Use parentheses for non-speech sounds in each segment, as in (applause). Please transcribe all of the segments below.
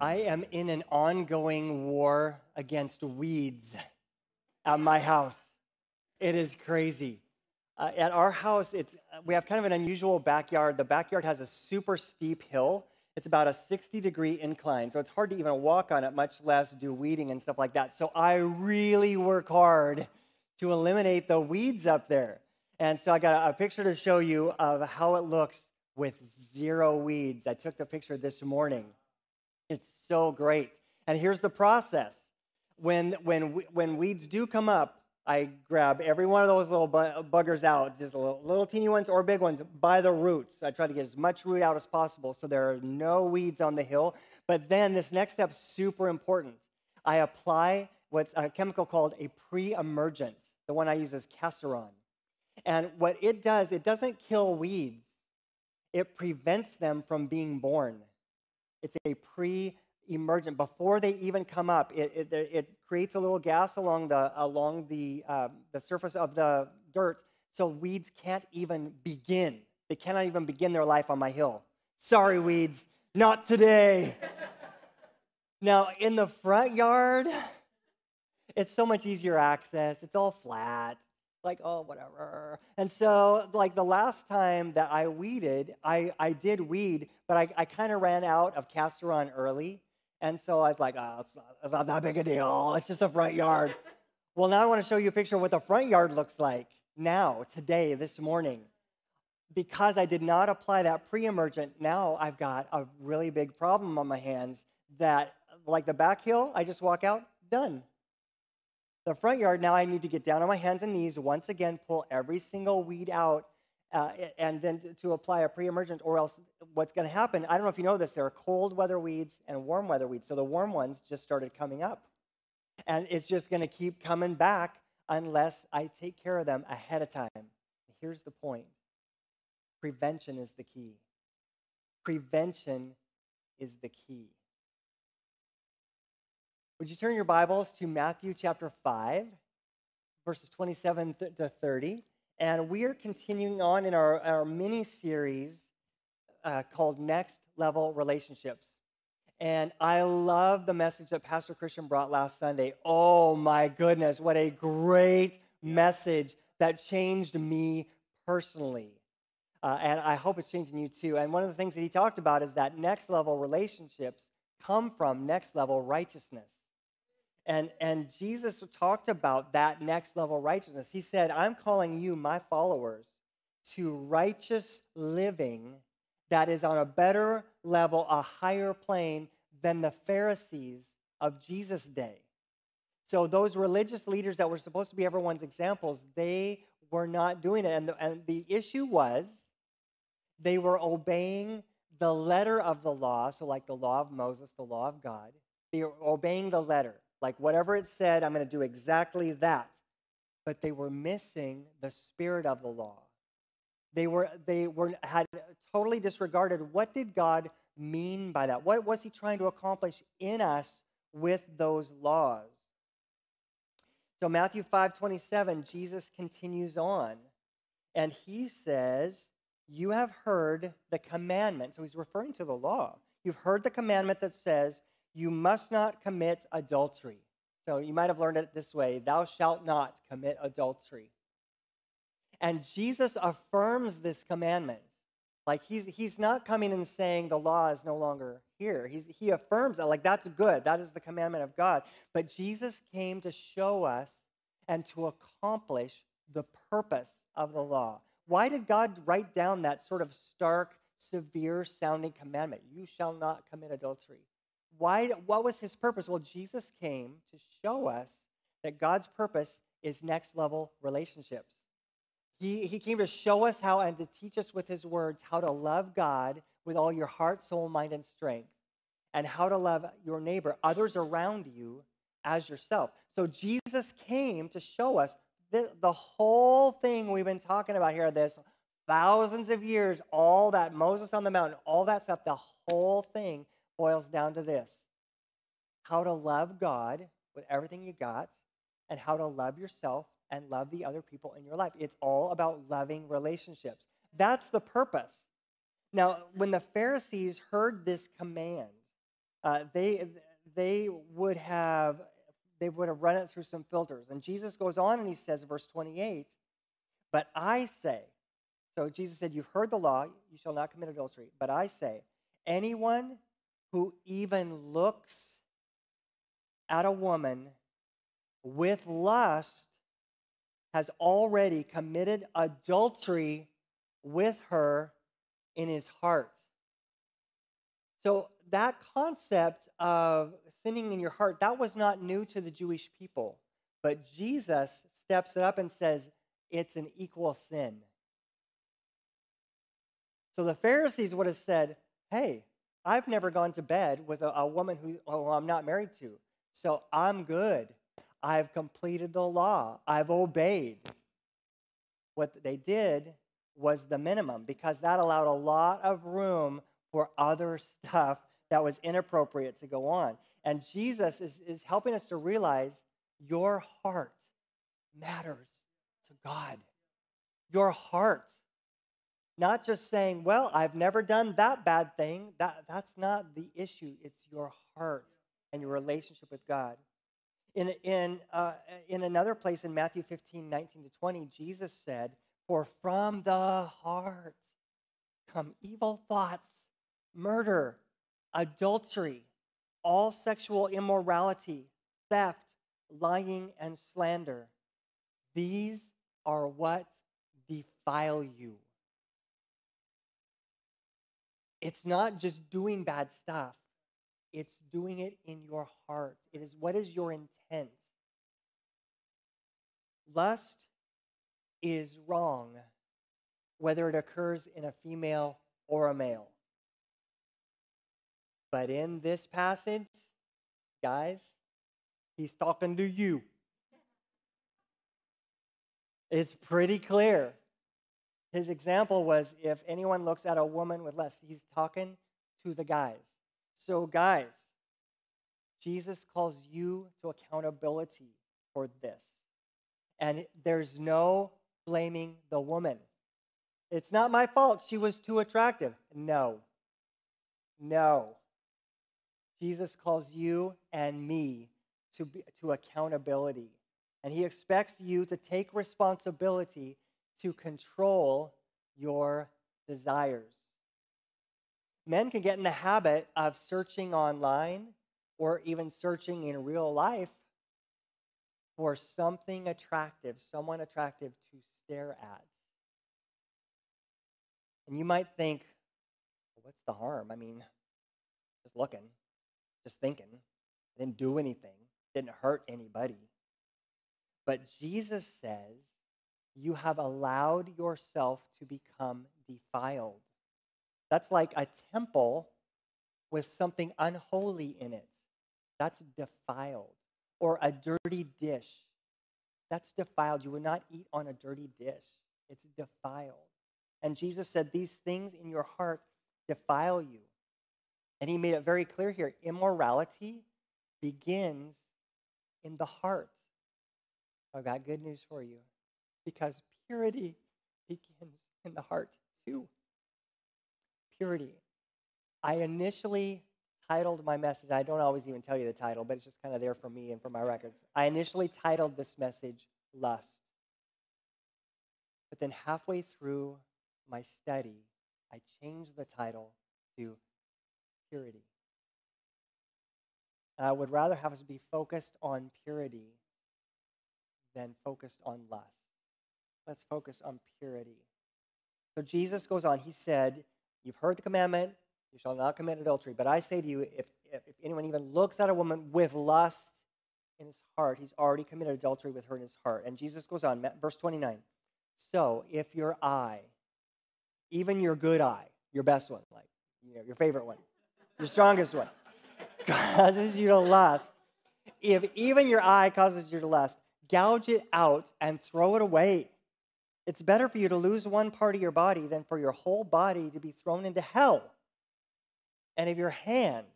I am in an ongoing war against weeds at my house. It is crazy. Uh, at our house, it's, we have kind of an unusual backyard. The backyard has a super steep hill. It's about a 60 degree incline, so it's hard to even walk on it, much less do weeding and stuff like that. So I really work hard to eliminate the weeds up there. And so I got a, a picture to show you of how it looks with zero weeds. I took the picture this morning. It's so great. And here's the process. When, when, when weeds do come up, I grab every one of those little buggers out, just little, little teeny ones or big ones, by the roots. I try to get as much root out as possible so there are no weeds on the hill. But then this next step is super important. I apply what's a chemical called a pre-emergent. The one I use is Casoron. And what it does, it doesn't kill weeds. It prevents them from being born. It's a pre emergent before they even come up it, it, it, creates a little gas along the along the uh, the surface of the dirt so weeds can't even begin. They cannot even begin their life on my hill. Sorry weeds. Not today. (laughs) Now in the front yard it's so much easier access. It's all flat like, oh, whatever. And so, like, the last time that I weeded, I, I did weed, but I, I kind of ran out of Casoron early. And so I was like, oh, it's not, it's not that big a deal. It's just a front yard. (laughs) well, now I want to show you a picture of what the front yard looks like now, today, this morning. Because I did not apply that pre emergent, now I've got a really big problem on my hands that, like the back hill, I just walk out, done. The front yard, now I need to get down on my hands and knees, once again, pull every single weed out, uh, and then to apply a pre-emergent, or else what's going to happen, I don't know if you know this, there are cold weather weeds and warm weather weeds. So the warm ones just started coming up. And it's just going to keep coming back unless I take care of them ahead of time. Here's the point prevention is the key. Prevention is the key. Would you turn your Bibles to Matthew chapter 5, verses 27 to 30? And we are continuing on in our, our mini series uh, called Next Level Relationships. And I love the message that Pastor Christian brought last Sunday. Oh my goodness, what a great message that changed me personally. Uh, and I hope it's changing you too. And one of the things that he talked about is that next level relationships come from next level righteousness. And, and Jesus talked about that next level righteousness. He said, I'm calling you, my followers, to righteous living that is on a better level, a higher plane than the Pharisees of Jesus' day. So, those religious leaders that were supposed to be everyone's examples, they were not doing it. And the, and the issue was they were obeying the letter of the law, so like the law of Moses, the law of God. They were obeying the letter. Like whatever it said, I'm going to do exactly that. But they were missing the spirit of the law. They were they were had totally disregarded what did God mean by that? What was he trying to accomplish in us with those laws? So Matthew 5:27 Jesus continues on and he says, "You have heard the commandment." So he's referring to the law. You've heard the commandment that says, you must not commit adultery. So you might have learned it this way Thou shalt not commit adultery. And Jesus affirms this commandment. Like he's, he's not coming and saying the law is no longer here. He's, he affirms that, like, that's good. That is the commandment of God. But Jesus came to show us and to accomplish the purpose of the law. Why did God write down that sort of stark, severe sounding commandment? You shall not commit adultery. Why, what was his purpose? Well, Jesus came to show us that God's purpose is next level relationships. He, he came to show us how and to teach us with his words how to love God with all your heart, soul, mind, and strength, and how to love your neighbor, others around you, as yourself. So Jesus came to show us the, the whole thing we've been talking about here, this thousands of years, all that Moses on the mountain, all that stuff, the whole thing boils down to this how to love God with everything you got, and how to love yourself and love the other people in your life. It's all about loving relationships. That's the purpose. Now, when the Pharisees heard this command uh, they, they would have they would have run it through some filters. And Jesus goes on and he says, verse 28, but I say, so Jesus said, You've heard the law, you shall not commit adultery. But I say, anyone who even looks at a woman with lust has already committed adultery with her in his heart. So that concept of sinning in your heart, that was not new to the Jewish people. But Jesus steps it up and says it's an equal sin. So the Pharisees would have said, Hey, I've never gone to bed with a, a woman who, who I'm not married to. So I'm good. I've completed the law. I've obeyed. What they did was the minimum because that allowed a lot of room for other stuff that was inappropriate to go on. And Jesus is, is helping us to realize your heart matters to God. Your heart. Not just saying, well, I've never done that bad thing. That, that's not the issue. It's your heart and your relationship with God. In, in, uh, in another place in Matthew 15, 19 to 20, Jesus said, For from the heart come evil thoughts, murder, adultery, all sexual immorality, theft, lying, and slander. These are what defile you. It's not just doing bad stuff, it's doing it in your heart. It is what is your intent? Lust is wrong, whether it occurs in a female or a male. But in this passage, guys, he's talking to you. It's pretty clear. His example was if anyone looks at a woman with lust, he's talking to the guys. So, guys, Jesus calls you to accountability for this. And there's no blaming the woman. It's not my fault. She was too attractive. No. No. Jesus calls you and me to, be, to accountability. And he expects you to take responsibility to control your desires. Men can get in the habit of searching online or even searching in real life for something attractive, someone attractive to stare at. And you might think, well, what's the harm? I mean, just looking just thinking. I didn't do anything, didn't hurt anybody. But Jesus says, You have allowed yourself to become defiled. That's like a temple with something unholy in it. That's defiled. Or a dirty dish. That's defiled. You would not eat on a dirty dish. It's defiled. And Jesus said, These things in your heart defile you. And he made it very clear here immorality begins in the heart. I've got good news for you because purity begins in the heart too. Purity. I initially titled my message, I don't always even tell you the title, but it's just kind of there for me and for my records. I initially titled this message Lust. But then halfway through my study, I changed the title to purity. I would rather have us be focused on purity than focused on lust. Let's focus on purity. So Jesus goes on. He said, You've heard the commandment, you shall not commit adultery. But I say to you, if, if, if anyone even looks at a woman with lust in his heart, he's already committed adultery with her in his heart. And Jesus goes on, verse 29. So if your eye, even your good eye, your best one, like you know, your favorite one, your strongest one, (laughs) causes you to lust, if even your eye causes you to lust, gouge it out and throw it away. It's better for you to lose one part of your body than for your whole body to be thrown into hell. And if your hand,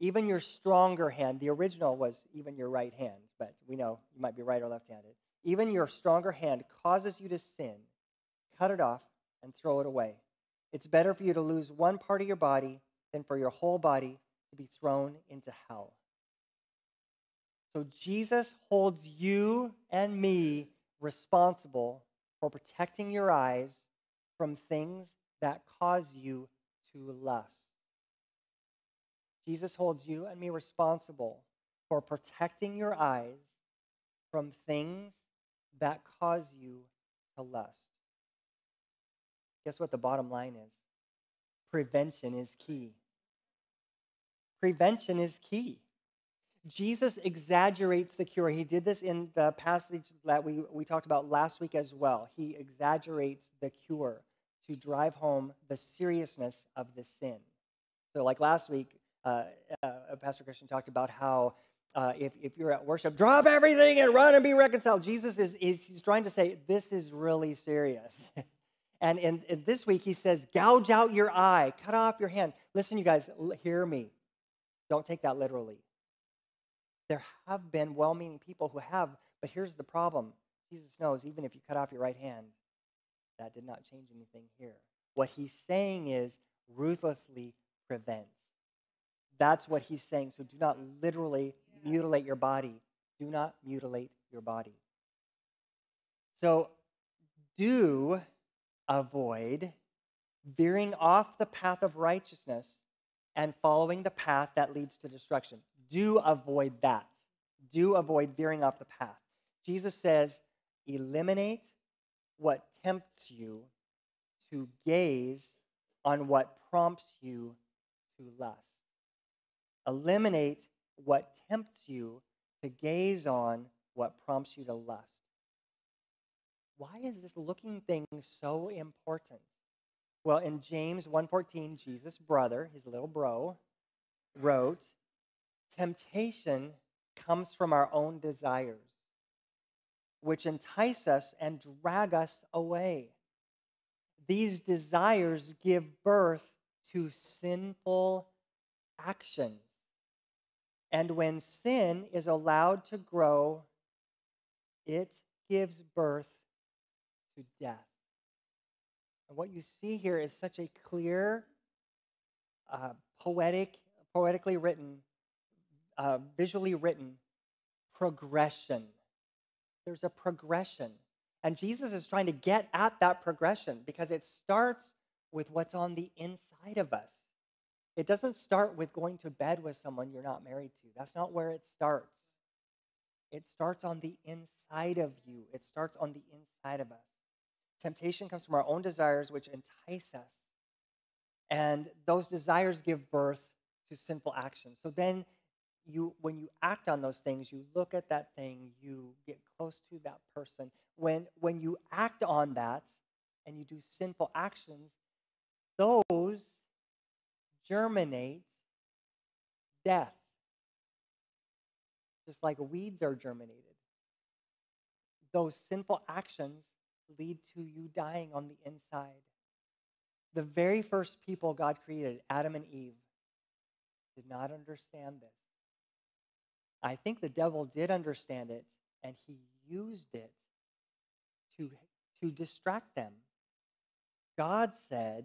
even your stronger hand, the original was even your right hand, but we know you might be right or left handed. Even your stronger hand causes you to sin, cut it off and throw it away. It's better for you to lose one part of your body than for your whole body to be thrown into hell. So Jesus holds you and me responsible for protecting your eyes from things that cause you to lust. Jesus holds you and me responsible for protecting your eyes from things that cause you to lust. Guess what the bottom line is? Prevention is key. Prevention is key. Jesus exaggerates the cure. He did this in the passage that we, we talked about last week as well. He exaggerates the cure to drive home the seriousness of the sin. So, like last week, uh, uh, Pastor Christian talked about how uh, if, if you're at worship, drop everything and run and be reconciled. Jesus is, is he's trying to say, this is really serious. (laughs) and in, in this week, he says, gouge out your eye, cut off your hand. Listen, you guys, hear me. Don't take that literally. There have been well meaning people who have, but here's the problem Jesus knows even if you cut off your right hand, that did not change anything here. What he's saying is ruthlessly prevent. That's what he's saying. So do not literally mutilate your body. Do not mutilate your body. So do avoid veering off the path of righteousness and following the path that leads to destruction. Do avoid that. Do avoid veering off the path. Jesus says, eliminate what tempts you to gaze on what prompts you to lust. Eliminate what tempts you to gaze on what prompts you to lust. Why is this looking thing so important? Well, in James 1:14, Jesus' brother, his little bro, wrote, Temptation comes from our own desires, which entice us and drag us away. These desires give birth to sinful actions. And when sin is allowed to grow, it gives birth to death. And what you see here is such a clear, uh, poetic, poetically written uh, visually written progression. There's a progression. And Jesus is trying to get at that progression because it starts with what's on the inside of us. It doesn't start with going to bed with someone you're not married to. That's not where it starts. It starts on the inside of you, it starts on the inside of us. Temptation comes from our own desires, which entice us. And those desires give birth to sinful actions. So then you when you act on those things you look at that thing you get close to that person. When when you act on that and you do sinful actions those germinate death. Just like weeds are germinated. Those sinful actions lead to you dying on the inside. The very first people god created adam and eve did not understand this I think the devil did understand it and he used it to, to distract them. God said,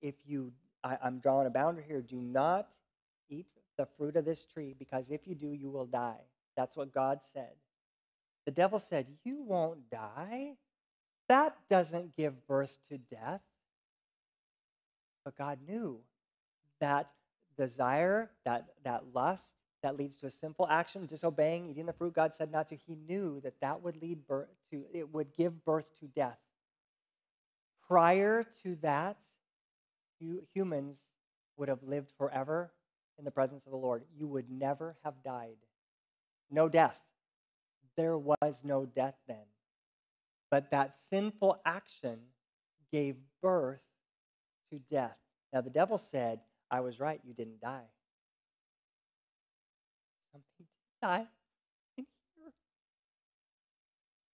if you, I, I'm drawing a boundary here, do not eat the fruit of this tree because if you do, you will die. That's what God said. The devil said, You won't die. That doesn't give birth to death. But God knew that desire, that, that lust, that leads to a simple action, disobeying, eating the fruit God said not to, he knew that that would lead birth to, it would give birth to death. Prior to that, you, humans would have lived forever in the presence of the Lord. You would never have died. No death. There was no death then. But that sinful action gave birth to death. Now, the devil said, I was right, you didn't die something die in here.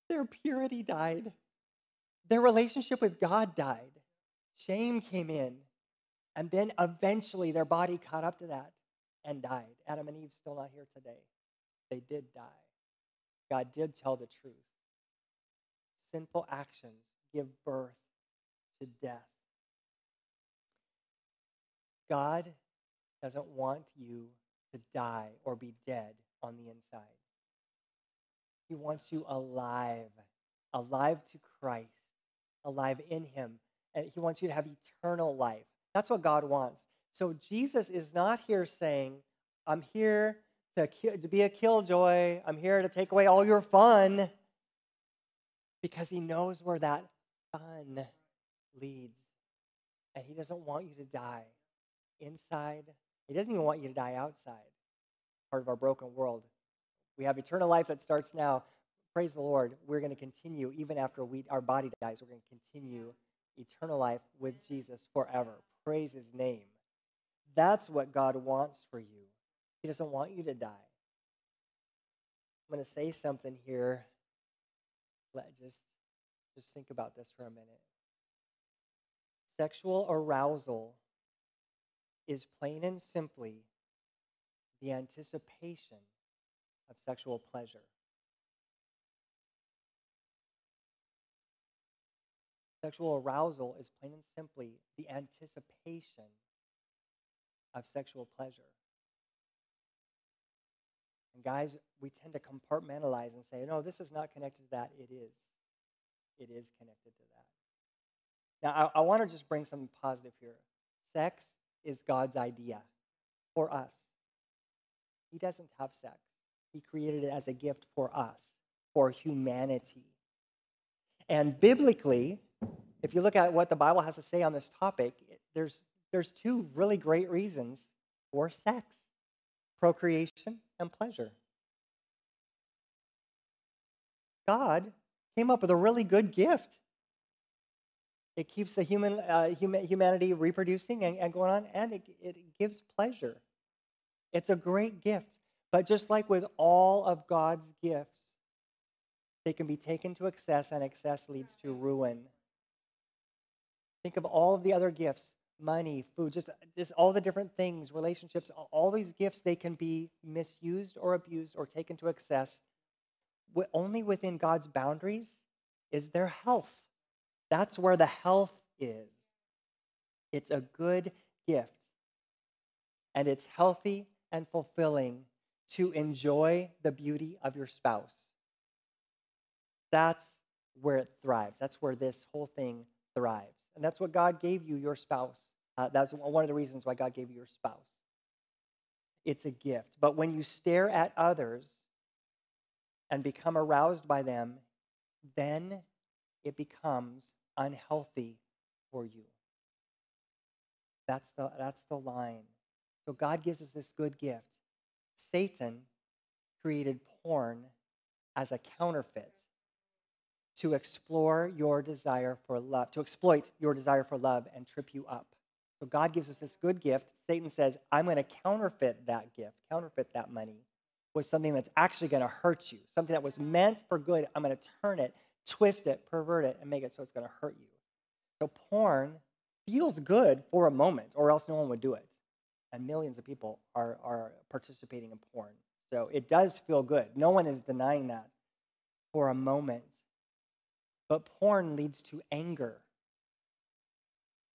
Their purity died. Their relationship with God died. Shame came in. And then eventually their body caught up to that and died. Adam and Eve still not here today. They did die. God did tell the truth. Sinful actions give birth to death. God doesn't want you to die or be dead on the inside. He wants you alive, alive to Christ, alive in Him. And He wants you to have eternal life. That's what God wants. So Jesus is not here saying, I'm here to, to be a killjoy. I'm here to take away all your fun. Because He knows where that fun leads. And He doesn't want you to die inside. He doesn't even want you to die outside, part of our broken world. We have eternal life that starts now. Praise the Lord. We're going to continue, even after we, our body dies, we're going to continue eternal life with Jesus forever. Praise his name. That's what God wants for you. He doesn't want you to die. I'm going to say something here. Let just just think about this for a minute. Sexual arousal is plain and simply the anticipation of sexual pleasure. Sexual arousal is plain and simply the anticipation of sexual pleasure. And guys, we tend to compartmentalize and say, no, this is not connected to that. It is. It is connected to that. Now, I, I want to just bring something positive here. Sex is God's idea for us. He doesn't have sex, He created it as a gift for us, for humanity. And biblically, if you look at what the Bible has to say on this topic, there's, there's two really great reasons for sex procreation and pleasure. God came up with a really good gift it keeps the human, uh, humanity reproducing and, and going on, and it, it gives pleasure. It's a great gift. But just like with all of God's gifts, they can be taken to excess, and excess leads to ruin. Think of all of the other gifts money, food, just, just all the different things, relationships, all these gifts, they can be misused or abused or taken to excess. Only within God's boundaries is their health. That's where the health is. It's a good gift. And it's healthy and fulfilling to enjoy the beauty of your spouse. That's where it thrives. That's where this whole thing thrives. And that's what God gave you, your spouse. Uh, that's one of the reasons why God gave you your spouse. It's a gift. But when you stare at others and become aroused by them, then it becomes unhealthy for you. That's the, that's the line. So God gives us this good gift. Satan created porn as a counterfeit to explore your desire for love, to exploit your desire for love and trip you up. So God gives us this good gift. Satan says, I'm going to counterfeit that gift, counterfeit that money with something that's actually going to hurt you, something that was meant for good. I'm going to turn it twist it, pervert it, and make it so it's going to hurt you. So porn feels good for a moment, or else no one would do it. And millions of people are, are participating in porn. So it does feel good. No one is denying that for a moment. But porn leads to anger.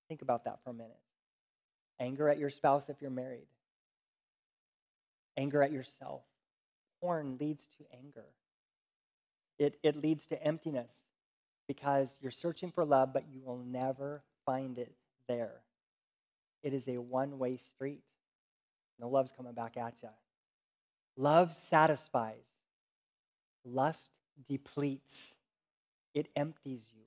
Think about that for a minute. Anger at your spouse if you're married, anger at yourself. Porn leads to anger. It, it leads to emptiness because you're searching for love, but you will never find it there. It is a one way street. No love's coming back at you. Love satisfies, lust depletes, it empties you.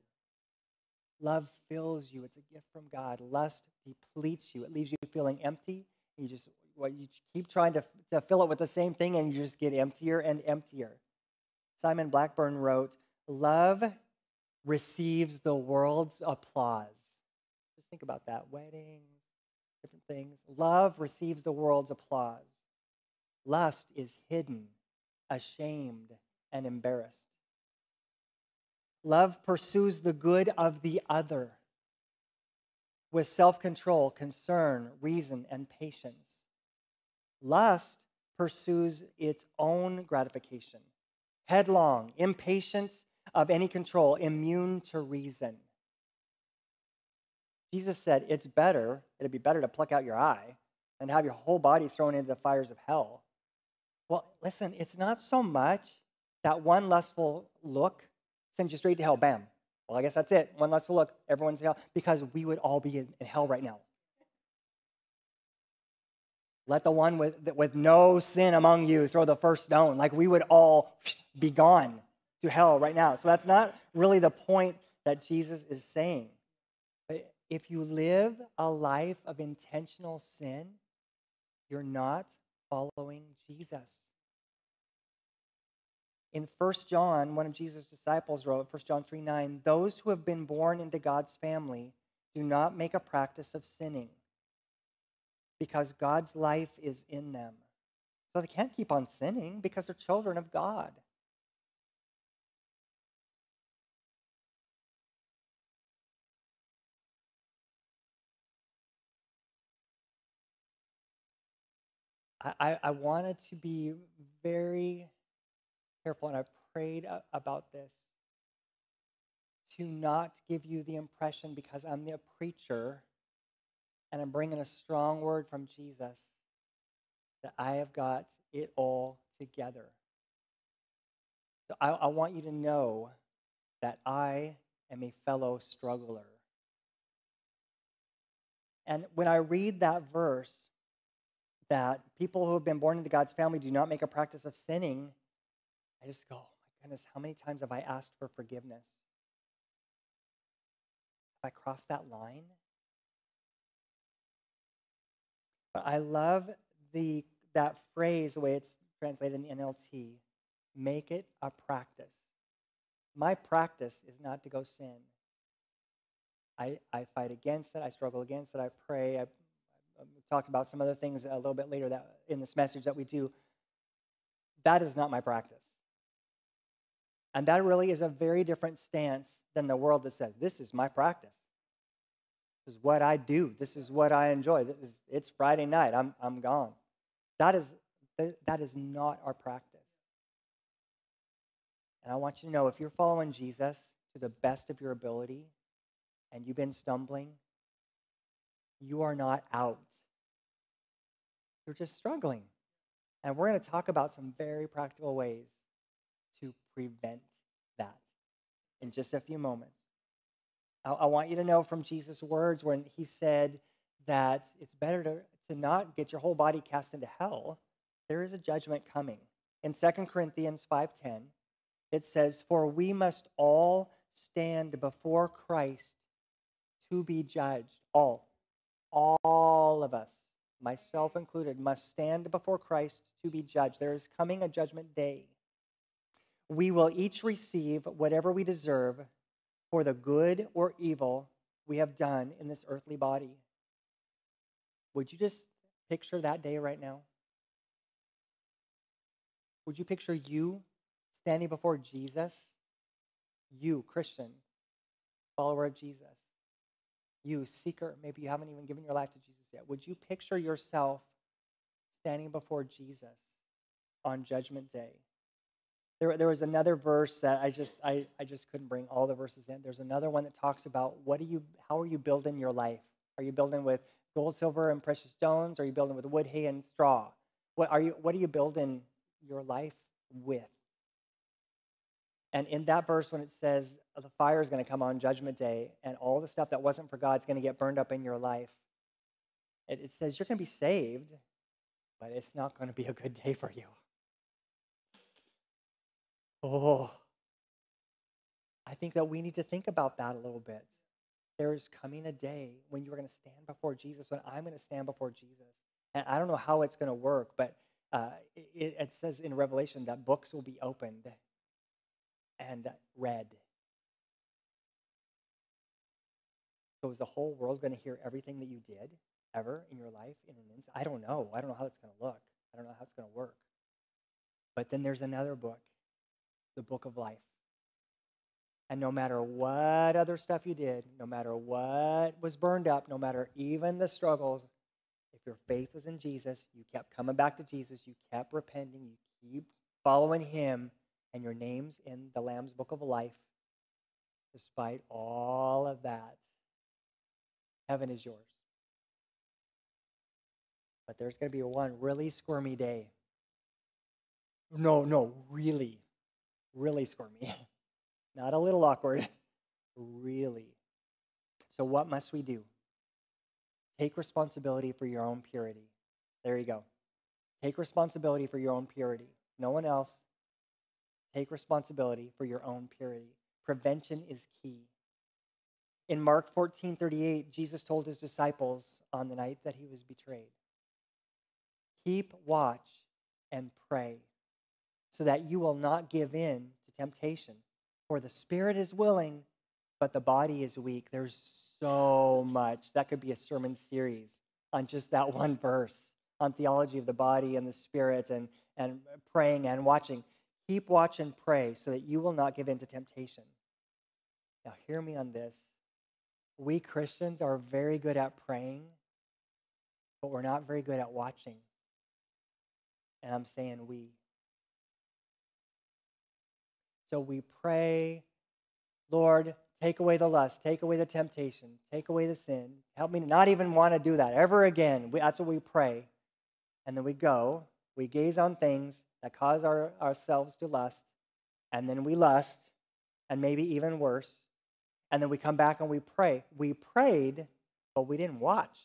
Love fills you. It's a gift from God. Lust depletes you. It leaves you feeling empty. You just well, you keep trying to, to fill it with the same thing, and you just get emptier and emptier. Simon Blackburn wrote, Love receives the world's applause. Just think about that. Weddings, different things. Love receives the world's applause. Lust is hidden, ashamed, and embarrassed. Love pursues the good of the other with self control, concern, reason, and patience. Lust pursues its own gratification headlong, impatient of any control, immune to reason. Jesus said, It's better, it'd be better to pluck out your eye than have your whole body thrown into the fires of hell. Well, listen, it's not so much that one lustful look sends you straight to hell. Bam. Well, I guess that's it. One lustful look, everyone's in hell, because we would all be in, in hell right now. Let the one with, with no sin among you throw the first stone. Like we would all be gone to hell right now. So that's not really the point that Jesus is saying. If you live a life of intentional sin, you're not following Jesus. In 1 John, one of Jesus' disciples wrote, 1 John 3 9, those who have been born into God's family do not make a practice of sinning because God's life is in them. So they can't keep on sinning because they're children of God. I, I wanted to be very careful, and I prayed about this to not give you the impression because I'm the preacher and I'm bringing a strong word from Jesus that I have got it all together. So I, I want you to know that I am a fellow struggler. And when I read that verse, that people who have been born into God's family do not make a practice of sinning, I just go, oh my goodness, how many times have I asked for forgiveness? Have I crossed that line? But I love the that phrase, the way it's translated in the NLT, make it a practice. My practice is not to go sin. I, I fight against it. I struggle against it. I pray. I, Um, we talk about some other things a little bit later that in this message that we do. That is not my practice. And that really is a very different stance than the world that says, This is my practice. This is what I do. This is what I enjoy. Is, it's Friday night. I'm, I'm gone. That is, that is not our practice. And I want you to know if you're following Jesus to the best of your ability and you've been stumbling, you are not out. You're just struggling. And we're going to talk about some very practical ways to prevent that in just a few moments. I, I want you to know from Jesus' words when he said that it's better to, to not get your whole body cast into hell, there is a judgment coming. In 2 Corinthians 5:10, it says, For we must all stand before Christ to be judged. All all of us, myself included, must stand before Christ to be judged. There is coming a judgment day. We will each receive whatever we deserve for the good or evil we have done in this earthly body. Would you just picture that day right now? Would you picture you standing before Jesus? You, Christian, follower of Jesus you, seeker, maybe you haven't even given your life to Jesus yet, would you picture yourself standing before Jesus on Judgment Day? There, there was another verse that I just I, I just couldn't bring all the verses in. There's another one that talks about what are you how are you building your life? Are you building with gold, silver, and precious stones? Are you building with wood, hay, and straw? What are you what are you building your life with? And in that verse, when it says the fire is going to come on Judgment Day and all the stuff that wasn't for God is going to get burned up in your life, it, it says you're going to be saved, but it's not going to be a good day for you. Oh, I think that we need to think about that a little bit. There's coming a day when you're going to stand before Jesus, when I'm going to stand before Jesus. And I don't know how it's going to work, but uh, it, it says in Revelation that books will be opened and read. So is the whole world going to hear everything that you did ever in your life in an instant? I don't know. I don't know how it's going to look. I don't know how it's going to work. But then there's another book, the book of life. And no matter what other stuff you did, no matter what was burned up, no matter even the struggles, if your faith was in Jesus, you kept coming back to Jesus, you kept repenting, you keep following Him, and your name's in the Lamb's Book of Life, despite all of that, heaven is yours. But there's going to be one really squirmy day. No, no, really, really squirmy. (laughs) Not a little awkward, (laughs) really. So, what must we do? Take responsibility for your own purity. There you go. Take responsibility for your own purity. No one else. Take responsibility for your own purity. Prevention is key. In Mark 14 38, Jesus told his disciples on the night that he was betrayed Keep watch and pray so that you will not give in to temptation. For the spirit is willing, but the body is weak. There's so much. That could be a sermon series on just that (laughs) one verse on theology of the body and the spirit and, and praying and watching. Keep watch and pray so that you will not give in to temptation. Now, hear me on this. We Christians are very good at praying, but we're not very good at watching. And I'm saying we. So we pray, Lord, take away the lust, take away the temptation, take away the sin. Help me not even want to do that ever again. We, that's what we pray. And then we go, we gaze on things that cause our, ourselves to lust, and then we lust, and maybe even worse. And then we come back and we pray. We prayed, but we didn't watch.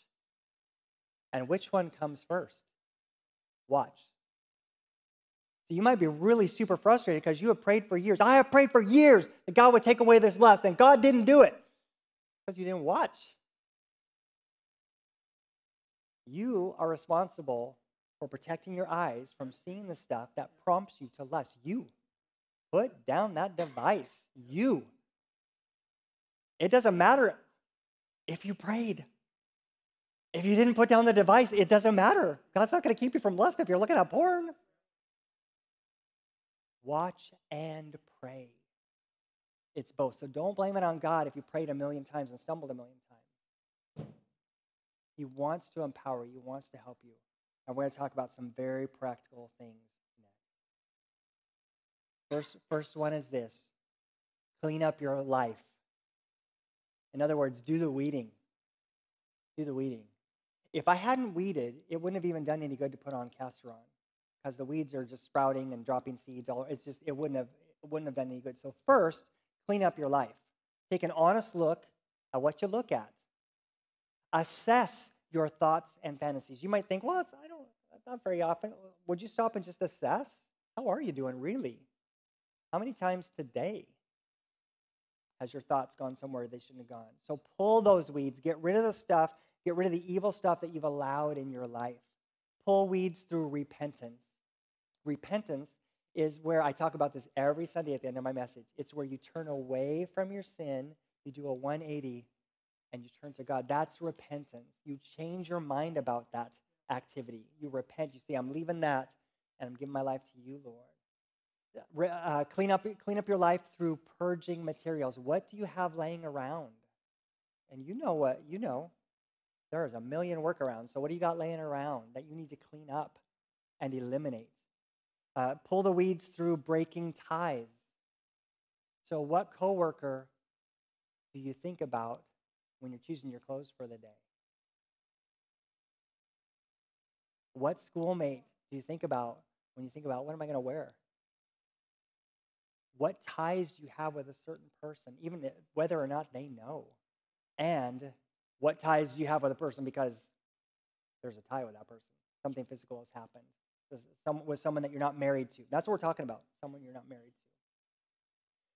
And which one comes first? Watch. So you might be really super frustrated because you have prayed for years. I have prayed for years that God would take away this lust, and God didn't do it because you didn't watch. You are responsible for protecting your eyes from seeing the stuff that prompts you to lust. You put down that device. You. It doesn't matter if you prayed. If you didn't put down the device, it doesn't matter. God's not going to keep you from lust if you're looking at porn. Watch and pray. It's both. So don't blame it on God if you prayed a million times and stumbled a million times. He wants to empower you, He wants to help you. And we're going to talk about some very practical things next. First, first one is this clean up your life. In other words, do the weeding. Do the weeding. If I hadn't weeded, it wouldn't have even done any good to put on Casoron because the weeds are just sprouting and dropping seeds. All it's just it wouldn't have it wouldn't have done any good. So first, clean up your life. Take an honest look at what you look at. Assess your thoughts and fantasies. You might think, well, I don't not very often. Would you stop and just assess? How are you doing really? How many times today has your thoughts gone somewhere they shouldn't have gone? So pull those weeds, get rid of the stuff, get rid of the evil stuff that you've allowed in your life. Pull weeds through repentance. Repentance is where I talk about this every Sunday at the end of my message. It's where you turn away from your sin, you do a 180, and you turn to God. That's repentance. You change your mind about that activity. You repent. You say, I'm leaving that, and I'm giving my life to you, Lord. Uh, clean, up, clean up your life through purging materials. What do you have laying around? And you know what, you know, there's a million workarounds. So, what do you got laying around that you need to clean up and eliminate? Uh, pull the weeds through breaking ties. So, what coworker do you think about when you're choosing your clothes for the day? What schoolmate do you think about when you think about what am I going to wear? What ties do you have with a certain person, even whether or not they know? And what ties do you have with a person because there's a tie with that person? Something physical has happened some, with someone that you're not married to. That's what we're talking about, someone you're not married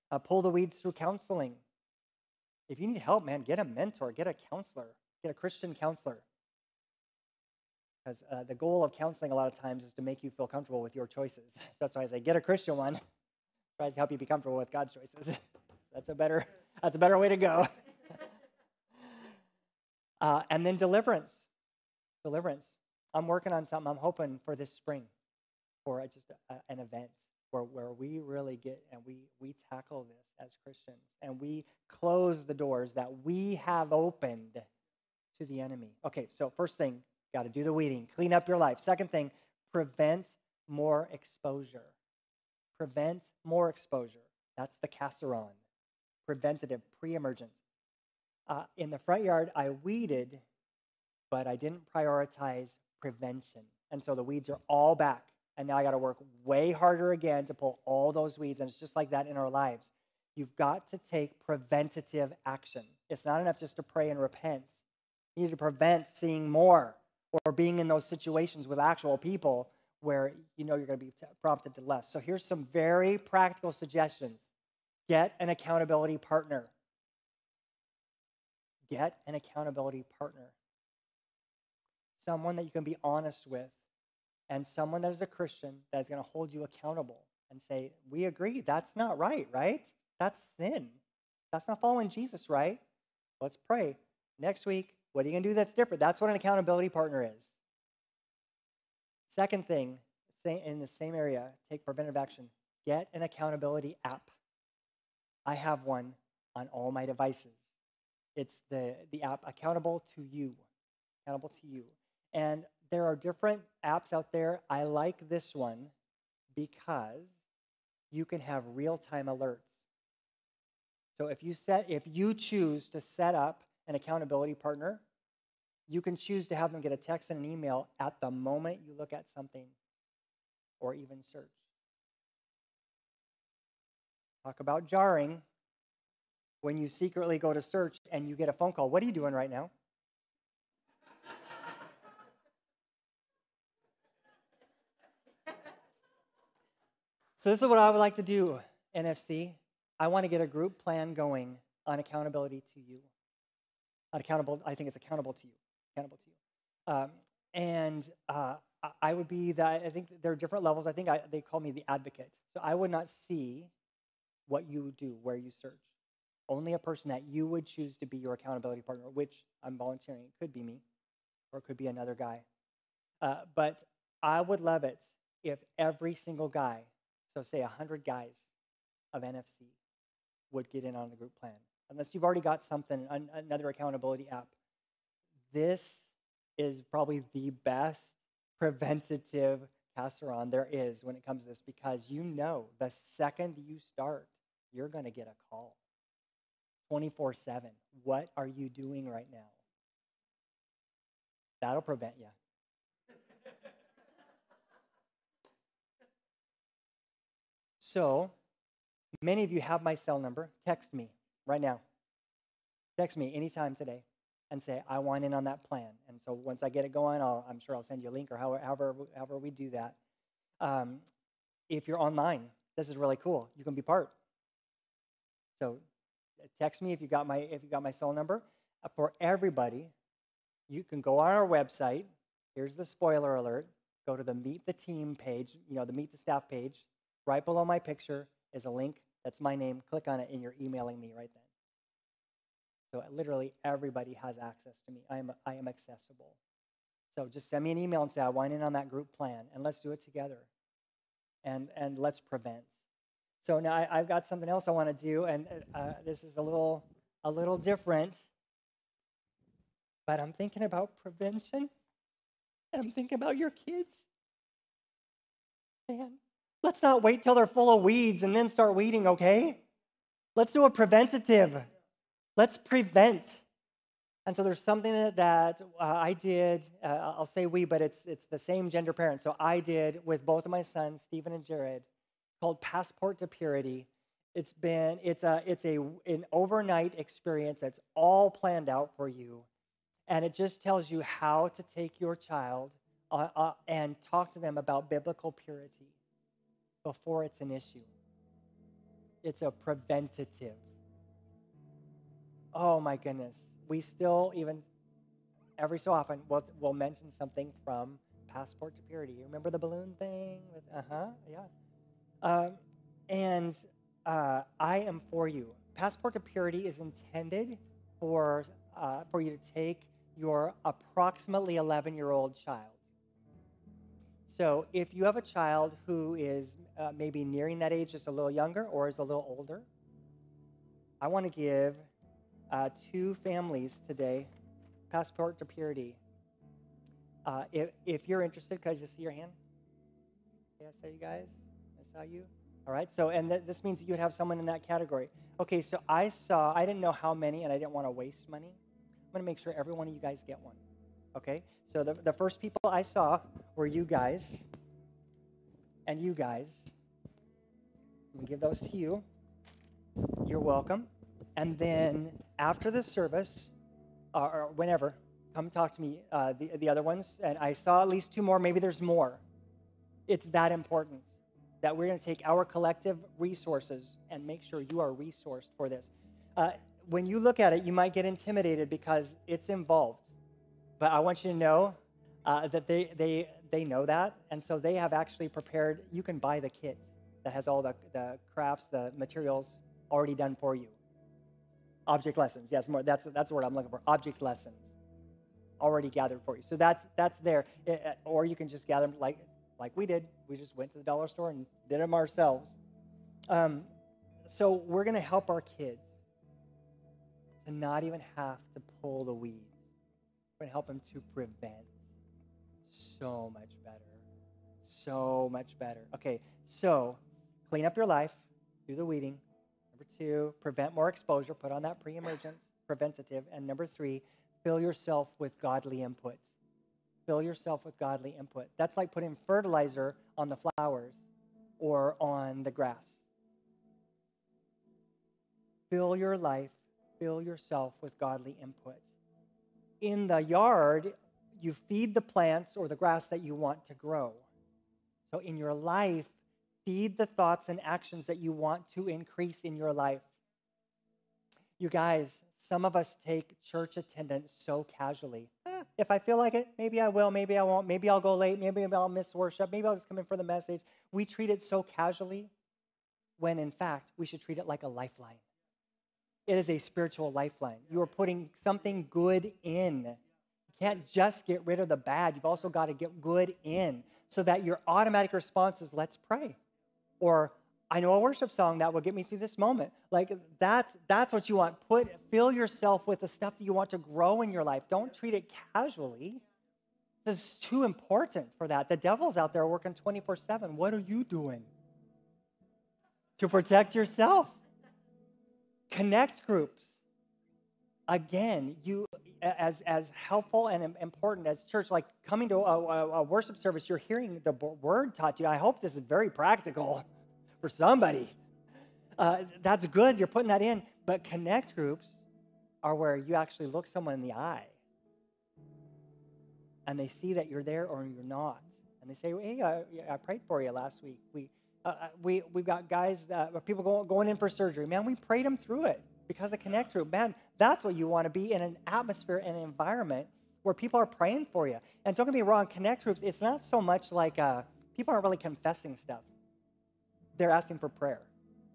to. Uh, pull the weeds through counseling. If you need help, man, get a mentor, get a counselor, get a Christian counselor. Because uh, the goal of counseling a lot of times is to make you feel comfortable with your choices. (laughs) So that's why I say get a Christian one. (laughs) Tries to help you be comfortable with God's choices. (laughs) that's a better that's a better way to go. Uh, and then deliverance. Deliverance. I'm working on something. I'm hoping for this spring for just a, an event where, where we really get and we, we tackle this as Christians and we close the doors that we have opened to the enemy. Okay, so first thing, got to do the weeding, clean up your life. Second thing, prevent more exposure. Prevent more exposure. That's the Casoron. Preventative, pre emergent. Uh, in the front yard, I weeded, but I didn't prioritize prevention. And so the weeds are all back. And now I got to work way harder again to pull all those weeds. And it's just like that in our lives. You've got to take preventative action. It's not enough just to pray and repent. You need to prevent seeing more or being in those situations with actual people where you know you're going to be prompted to less. So here's some very practical suggestions. Get an accountability partner. Get an accountability partner. Someone that you can be honest with and someone that is a Christian that is going to hold you accountable and say, We agree, that's not right, right? That's sin. That's not following Jesus, right? Let's pray. Next week, what are you going to do that's different? That's what an accountability partner is. Second thing, in the same area, take preventive action. Get an accountability app. I have one on all my devices. It's the, the app Accountable to You. Accountable to You. And there are different apps out there. I like this one because you can have real-time alerts. So if you set if you choose to set up an accountability partner, you can choose to have them get a text and an email at the moment you look at something or even search. Talk about jarring when you secretly go to search and you get a phone call. What are you doing right now? so, this is what I would like to do, NFC. I want to get a group plan going on accountability to you. On accountable, I think it's accountable to you. Accountable to you. Um, and uh, I would be that, I think there are different levels. I think I, they call me the advocate. So I would not see what you do, where you search. Only a person that you would choose to be your accountability partner, which I'm volunteering. It could be me or it could be another guy. Uh, but I would love it if every single guy, so say 100 guys of NFC, would get in on the group plan. Unless you've already got something, another accountability app. This is probably the best preventative Casoron there is when it comes to this because you know the second you start, you're going to get a call 24 7. What are you doing right now? That'll prevent you. so, many of you have my cell number. Text me right now. Text me anytime today and say, I want in on that plan. And so once I get it going, i am sure I'll send you a link or however, however we do that. Um, if you're online, this is really cool. You can be part. So text me if you got my if you got my cell number. Uh, for everybody, you can go on our website. Here's the spoiler alert. Go to the Meet the Team page, you know, the Meet the Staff page. Right below my picture is a link. That's my name. Click on it, and you're emailing me right then. So literally everybody has access to me. I am, I am accessible. So just send me an email and say, I want in on that group plan, and let's do it together. And, and let's prevent. So now I, have got something else I want to do, and uh, this is a little, a little different. But I'm thinking about prevention, and I'm thinking about your kids. Man, let's not wait till they're full of weeds and then start weeding, okay? Let's do a preventative. Let's prevent. And so there's something that, that uh, I did, uh, I'll say we, but it's, it's the same gender parent. So I did with both of my sons, Stephen and Jared, called Passport to Purity. It's been, it's, a, it's a, an overnight experience that's all planned out for you. And it just tells you how to take your child uh, uh and talk to them about biblical purity before it's an issue. It's a preventative oh my goodness, we still even every so often we'll, we'll mention something from Passport to Purity. You remember the balloon thing? Uh huh, yeah. Um, and uh, I am for you. Passport to Purity is intended for uh, for you to take your approximately 11 year old child. So if you have a child who is uh, maybe nearing that age, just a little younger, or is a little older, I want to give uh, two families today, Passport to Purity. Uh, if, if you're interested, could I just see your hand? Yeah, saw you guys. Saw you. All right. So, and th- this means that you'd have someone in that category. Okay. So I saw. I didn't know how many, and I didn't want to waste money. I'm going to make sure every one of you guys get one. Okay? So the, the first people I saw were you guys and you guys. Let me give those to you. You're welcome. And then after the service, or whenever, come talk to me, uh, the, the other ones. And I saw at least two more. Maybe there's more. It's that important that we're going to take our collective resources and make sure you are resourced for this. Uh, when you look at it, you might get intimidated because it's involved. But I want you to know uh, that they, they, they know that. And so they have actually prepared, you can buy the kit that has all the, the crafts, the materials already done for you. Object lessons, yes, more, that's, that's the word I'm looking for. Object lessons already gathered for you. So that's, that's there. It, or you can just gather them like, like we did. We just went to the dollar store and did them ourselves. Um, so we're going to help our kids to not even have to pull the weeds. We're going to help them to prevent. So much better. So much better. Okay, so clean up your life, do the weeding. Number two, prevent more exposure, put on that pre emergent preventative. And number three, fill yourself with godly input. Fill yourself with godly input. That's like putting fertilizer on the flowers or on the grass. Fill your life, fill yourself with godly input. In the yard, you feed the plants or the grass that you want to grow. So in your life, feed the thoughts and actions that you want to increase in your life. You guys, some of us take church attendance so casually. Eh, if I feel like it, maybe I will, maybe I won't, maybe I'll go late, maybe I'll miss worship, maybe I'll just come in for the message. We treat it so casually when in fact we should treat it like a lifeline. It is a spiritual lifeline. You are putting something good in. You can't just get rid of the bad, you've also got to get good in so that your automatic response is, let's pray. Or I know a worship song that will get me through this moment. Like that's that's what you want. Put fill yourself with the stuff that you want to grow in your life. Don't treat it casually. This is too important for that. The devil's out there working 24/7. What are you doing? To protect yourself. Connect groups. Again, you as as helpful and important as church, like coming to a, a, a worship service, you're hearing the word taught to you. I hope this is very practical for somebody. Uh, that's good, you're putting that in. But connect groups are where you actually look someone in the eye and they see that you're there or you're not. And they say, hey, I, I prayed for you last week. We, uh, uh we, we've got guys, that, people going, going in for surgery. Man, we prayed them through it because of Connect Group. Man, that's what you want to be in an atmosphere and an environment where people are praying for you. And don't get me wrong, Connect Groups, it's not so much like uh, people aren't really confessing stuff they're asking for prayer.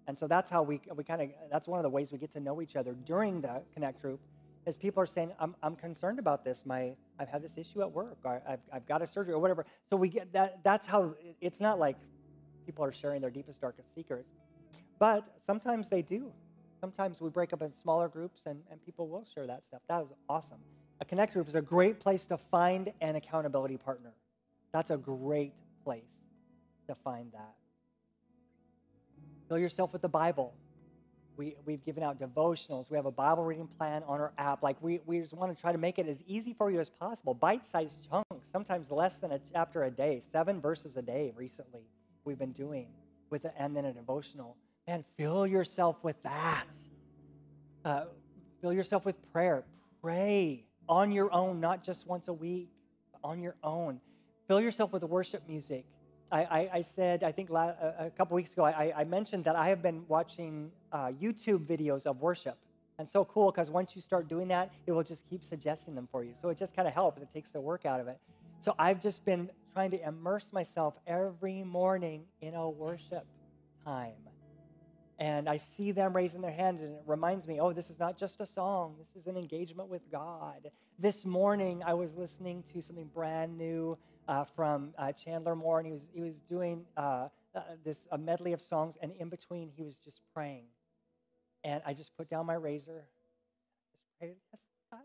And so that's how we, we kind of, that's one of the ways we get to know each other during the Connect group is people are saying, I'm, I'm concerned about this. My, I've had this issue at work, or I've, I've got a surgery, or whatever. So we get that, that's how, it's not like people are sharing their deepest, darkest secrets. But sometimes they do. Sometimes we break up in smaller groups and, and people will share that stuff. That is awesome. A Connect group is a great place to find an accountability partner. That's a great place to find that. Fill yourself with the Bible. We, we've given out devotionals. We have a Bible reading plan on our app. Like, we, we just want to try to make it as easy for you as possible. Bite sized chunks, sometimes less than a chapter a day, seven verses a day recently, we've been doing, with a, and then a devotional. Man, fill yourself with that. Uh, fill yourself with prayer. Pray on your own, not just once a week, on your own. Fill yourself with worship music. I, I, I, said, I think la- a couple weeks ago, I, I, mentioned that I have been watching uh, YouTube videos of worship. And so cool because once you start doing that, it will just keep suggesting them for you. So it just kind of helps. It takes the work out of it. So I've just been trying to immerse myself every morning in a worship time. And I see them raising their hand, and it reminds me, oh, this is not just a song. This is an engagement with God. This morning, I was listening to something brand new uh, from uh, Chandler Moore, and he was, he was doing uh, uh, this a medley of songs, and in between, he was just praying. And I just put down my razor. Just prayed, yes, God,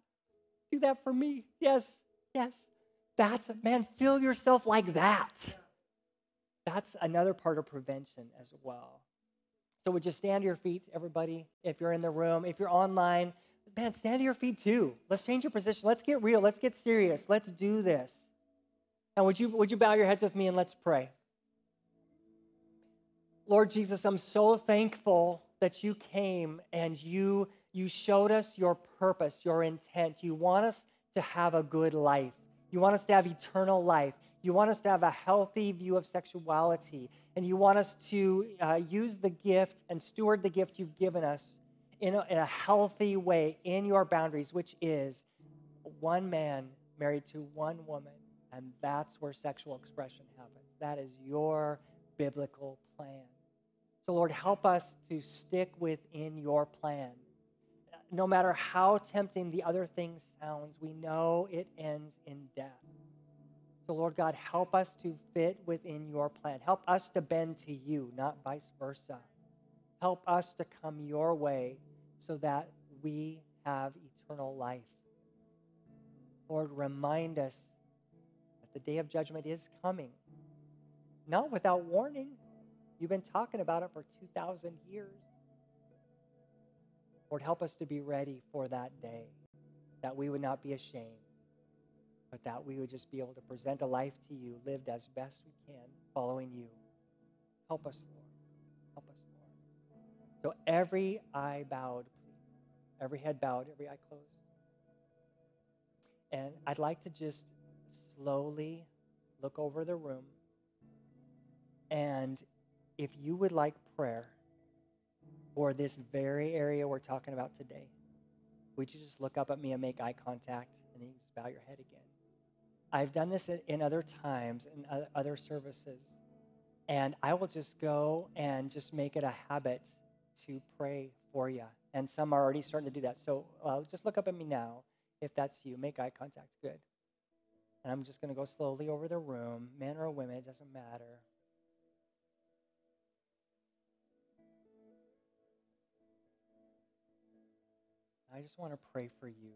do that for me. Yes, yes. That's, a man, feel yourself like that. That's another part of prevention as well. So would you stand to your feet, everybody? If you're in the room, if you're online, man, stand to your feet too. Let's change your position. Let's get real. Let's get serious. Let's do this. And would you, would you bow your heads with me and let's pray? Lord Jesus, I'm so thankful that you came and you, you showed us your purpose, your intent. You want us to have a good life. You want us to have eternal life. You want us to have a healthy view of sexuality. And you want us to uh, use the gift and steward the gift you've given us in a, in a healthy way in your boundaries, which is one man married to one woman. And that's where sexual expression happens. That is your biblical plan. So, Lord, help us to stick within your plan. No matter how tempting the other thing sounds, we know it ends in death. So, Lord God, help us to fit within your plan. Help us to bend to you, not vice versa. Help us to come your way so that we have eternal life. Lord, remind us the day of judgment is coming, not without warning. You've been talking about it for 2,000 years. Lord, help us to be ready for that day, that we would not be ashamed, but that we would just be able to present a life to you lived as best we can, following you. Help us, Lord. Help us, Lord. So every eye bowed, please. Every head bowed, every eye closed. And I'd like to just slowly look over the room. And if you would like prayer for this very area we're talking about today, would you just look up at me and make eye contact and then you just bow your head again? I've done this in other times, in other services, and I will just go and just make it a habit to pray for you. And some are already starting to do that. So uh, just look up at me now if that's you. Make eye contact. Good. And I'm just going to go slowly over the room, men or women, it doesn't matter. I just want to pray for you.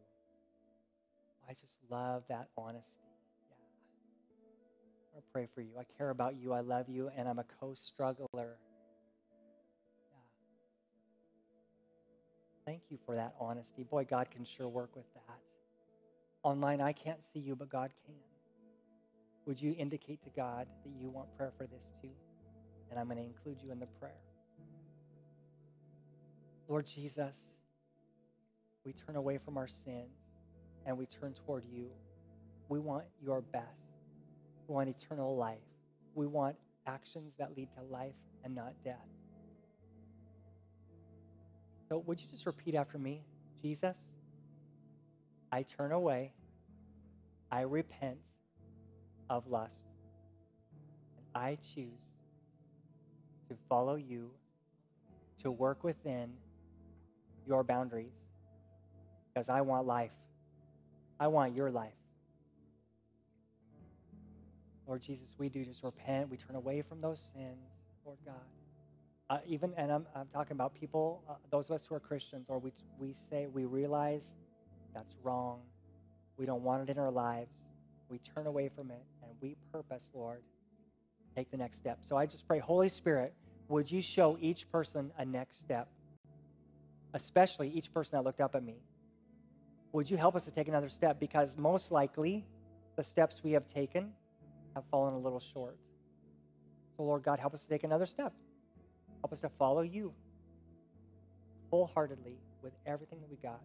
I just love that honesty. Yeah. I want to pray for you. I care about you. I love you, and I'm a co struggler. Yeah. Thank you for that honesty. Boy, God can sure work with that. Online, I can't see you, but God can. Would you indicate to God that you want prayer for this too? And I'm going to include you in the prayer. Lord Jesus, we turn away from our sins and we turn toward you. We want your best. We want eternal life. We want actions that lead to life and not death. So, would you just repeat after me? Jesus, I turn away. I repent of lust. And I choose to follow you, to work within your boundaries because I want life. I want your life. Lord Jesus, we do just repent. We turn away from those sins, Lord God. Uh, even, and I'm, I'm talking about people, uh, those of us who are Christians, or we, we say, we realize that's wrong. We don't want it in our lives. We turn away from it, and we purpose, Lord, take the next step. So I just pray, Holy Spirit, would you show each person a next step, especially each person that looked up at me would you help us to take another step? Because most likely, the steps we have taken have fallen a little short. So, Lord God, help us to take another step. Help us to follow you wholeheartedly with everything that we got.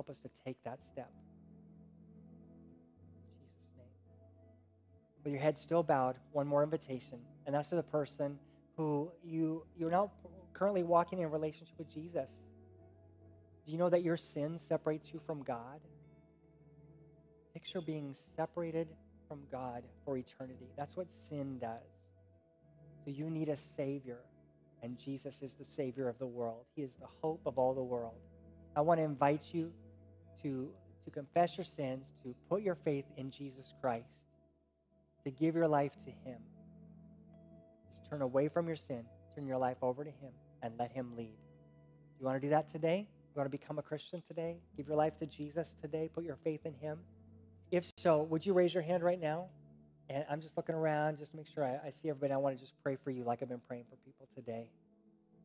Help us to take that step. In Jesus' name. With your head still bowed, one more invitation, and that's to the person who you you're now currently walking in a relationship with Jesus. Do you know that your sin separates you from God? Picture being separated from God for eternity. That's what sin does. So you need a Savior, and Jesus is the Savior of the world. He is the hope of all the world. I want to invite you to, to confess your sins, to put your faith in Jesus Christ, to give your life to Him. Just turn away from your sin, turn your life over to Him, and let Him lead. You want to do that today? You want to become a Christian today? Give your life to Jesus today? Put your faith in Him? If so, would you raise your hand right now? And I'm just looking around just to make sure I, I see everybody. I want to just pray for you like I've been praying for people today.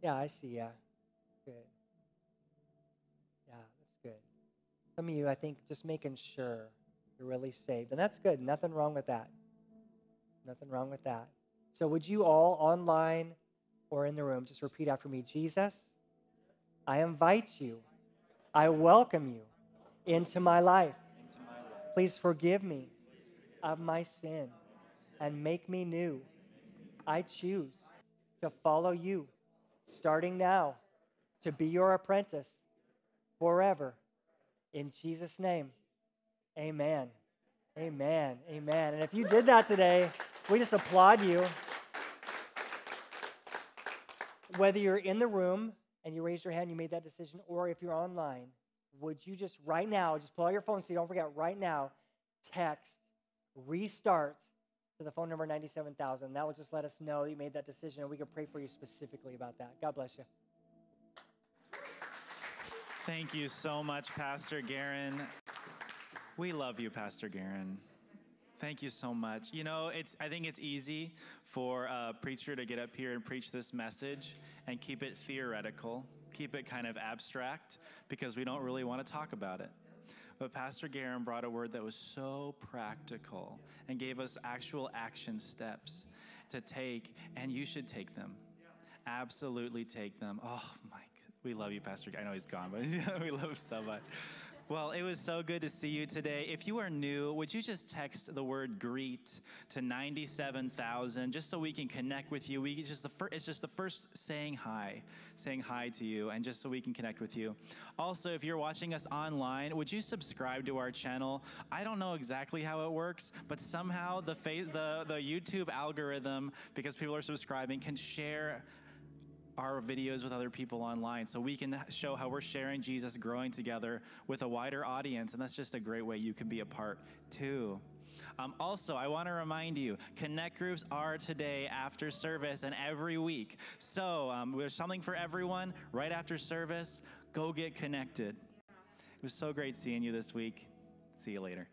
Yeah, I see you. Good. Some of you, I think, just making sure you're really saved. And that's good. Nothing wrong with that. Nothing wrong with that. So, would you all online or in the room just repeat after me Jesus, I invite you, I welcome you into my life. Please forgive me of my sin and make me new. I choose to follow you starting now, to be your apprentice forever. In Jesus' name, amen. Amen. Amen. And if you did that today, we just applaud you. Whether you're in the room and you raised your hand, you made that decision, or if you're online, would you just right now, just pull out your phone so you don't forget right now, text restart to the phone number 97,000. That will just let us know you made that decision and we can pray for you specifically about that. God bless you. Thank you so much, Pastor Garen. We love you, Pastor Garen. Thank you so much. You know, it's I think it's easy for a preacher to get up here and preach this message and keep it theoretical, keep it kind of abstract because we don't really want to talk about it. But Pastor Garen brought a word that was so practical and gave us actual action steps to take, and you should take them. Absolutely take them. Oh my, we love you, Pastor. I know he's gone, but (laughs) we love him so much. Well, it was so good to see you today. If you are new, would you just text the word greet to 97,000 just so we can connect with you? We just the fir- it's just the first saying hi, saying hi to you and just so we can connect with you. Also, if you're watching us online, would you subscribe to our channel? I don't know exactly how it works, but somehow the fa- the the YouTube algorithm because people are subscribing can share our videos with other people online so we can show how we're sharing Jesus, growing together with a wider audience. And that's just a great way you can be a part too. Um, also, I want to remind you connect groups are today after service and every week. So um, there's something for everyone right after service. Go get connected. It was so great seeing you this week. See you later.